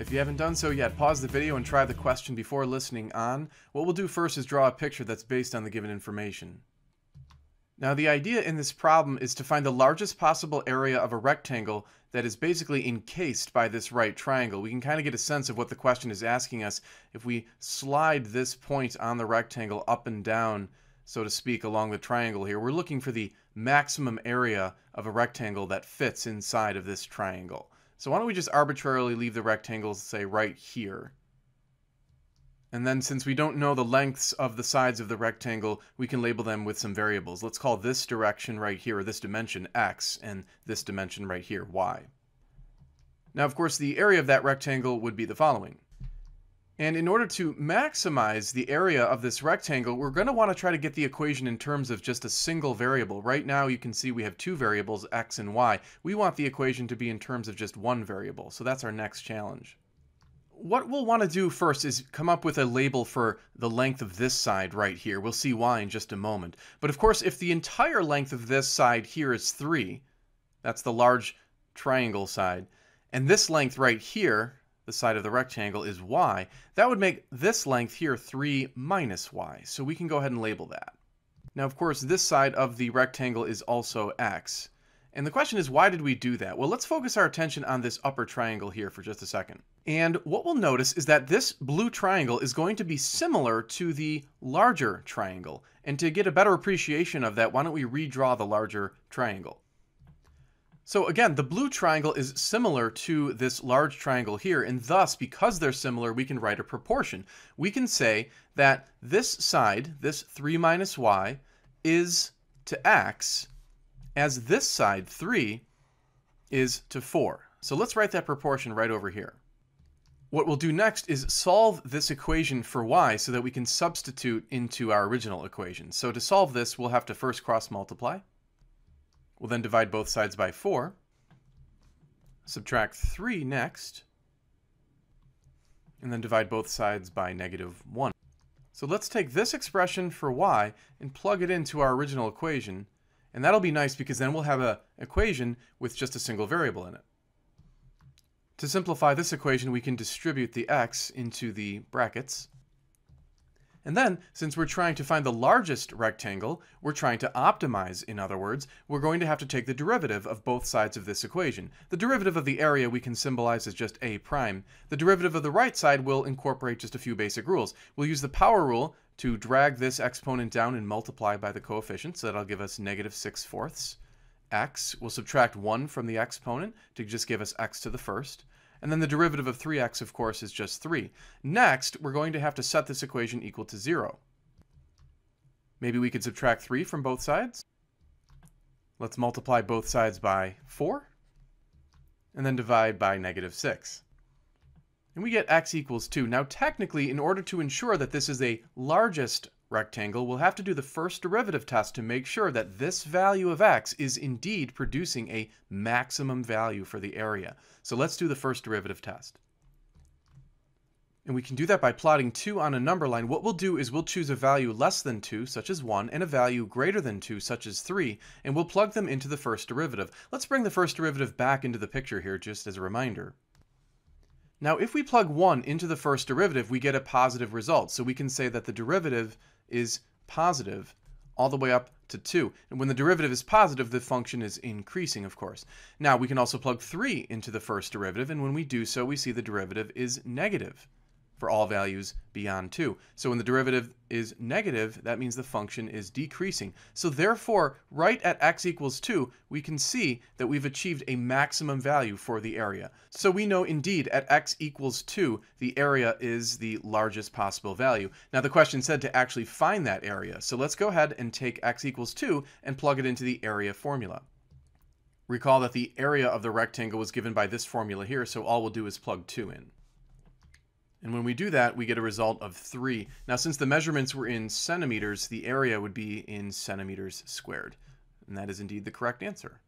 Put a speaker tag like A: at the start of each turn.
A: If you haven't done so yet, pause the video and try the question before listening on. What we'll do first is draw a picture that's based on the given information. Now the idea in this problem is to find the largest possible area of a rectangle that is basically encased by this right triangle. We can kind of get a sense of what the question is asking us if we slide this point on the rectangle up and down, so to speak, along the triangle here. We're looking for the maximum area of a rectangle that fits inside of this triangle. So why don't we just arbitrarily leave the rectangles, say, right here. And then since we don't know the lengths of the sides of the rectangle, we can label them with some variables. Let's call this direction right here, or this dimension, x, and this dimension right here, y. Now, of course, the area of that rectangle would be the following. And in order to maximize the area of this rectangle, we're going to want to try to get the equation in terms of just a single variable. Right now, you can see we have two variables, x and y. We want the equation to be in terms of just one variable, so that's our next challenge what we'll want to do first is come up with a label for the length of this side right here. We'll see why in just a moment. But of course, if the entire length of this side here is 3, that's the large triangle side, and this length right here, the side of the rectangle, is y, that would make this length here 3 minus y. So we can go ahead and label that. Now, of course, this side of the rectangle is also x. And the question is, why did we do that? Well, let's focus our attention on this upper triangle here for just a second. And what we'll notice is that this blue triangle is going to be similar to the larger triangle. And to get a better appreciation of that, why don't we redraw the larger triangle? So again, the blue triangle is similar to this large triangle here, and thus, because they're similar, we can write a proportion. We can say that this side, this 3 minus y, is to x as this side, 3, is to 4. So let's write that proportion right over here. What we'll do next is solve this equation for y so that we can substitute into our original equation. So to solve this, we'll have to first cross multiply. We'll then divide both sides by 4. Subtract 3 next. And then divide both sides by negative 1. So let's take this expression for y and plug it into our original equation and that'll be nice because then we'll have an equation with just a single variable in it. To simplify this equation, we can distribute the x into the brackets. And then, since we're trying to find the largest rectangle, we're trying to optimize, in other words, we're going to have to take the derivative of both sides of this equation. The derivative of the area we can symbolize as just a prime. The derivative of the right side will incorporate just a few basic rules. We'll use the power rule to drag this exponent down and multiply by the coefficient, so that'll give us negative 6 fourths. x, we'll subtract 1 from the exponent to just give us x to the first. And then the derivative of 3x, of course, is just 3. Next, we're going to have to set this equation equal to 0. Maybe we could subtract 3 from both sides. Let's multiply both sides by 4. And then divide by negative 6. And we get x equals 2. Now, technically, in order to ensure that this is a largest rectangle, we'll have to do the first derivative test to make sure that this value of x is indeed producing a maximum value for the area. So let's do the first derivative test. And we can do that by plotting 2 on a number line. What we'll do is we'll choose a value less than 2, such as 1, and a value greater than 2, such as 3, and we'll plug them into the first derivative. Let's bring the first derivative back into the picture here just as a reminder. Now, if we plug 1 into the first derivative, we get a positive result. So we can say that the derivative is positive all the way up to 2. And when the derivative is positive, the function is increasing, of course. Now, we can also plug 3 into the first derivative, and when we do so, we see the derivative is negative for all values beyond 2. So when the derivative is negative, that means the function is decreasing. So therefore, right at x equals 2, we can see that we've achieved a maximum value for the area. So we know indeed at x equals 2, the area is the largest possible value. Now the question said to actually find that area. So let's go ahead and take x equals 2 and plug it into the area formula. Recall that the area of the rectangle was given by this formula here, so all we'll do is plug 2 in. And when we do that, we get a result of 3. Now, since the measurements were in centimeters, the area would be in centimeters squared. And that is indeed the correct answer.